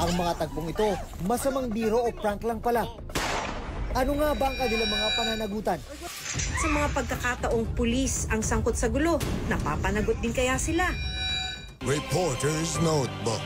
Ang mga tagpong ito, masamang biro o prank lang pala. Ano nga ba ang kanilang mga pananagutan? Sa mga pagkakataong pulis ang sangkot sa gulo, napapanagot din kaya sila. Reporter's Notebook.